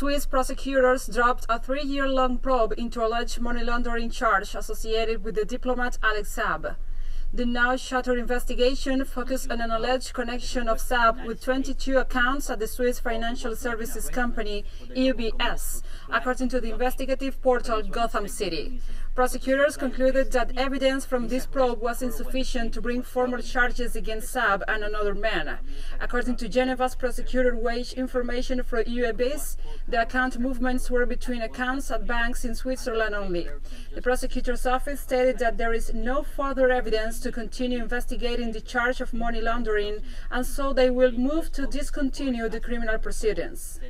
Swiss prosecutors dropped a three-year-long probe into alleged money laundering charge associated with the diplomat Alex Saab. The now shuttered investigation focused on an alleged connection of Saab with 22 accounts at the Swiss financial services company UBS, according to the investigative portal Gotham City. Prosecutors concluded that evidence from this probe was insufficient to bring formal charges against Saab and another man. According to Geneva's prosecutor wage information for UBS, the account movements were between accounts at banks in Switzerland only. The prosecutor's office stated that there is no further evidence to continue investigating the charge of money laundering, and so they will move to discontinue the criminal proceedings.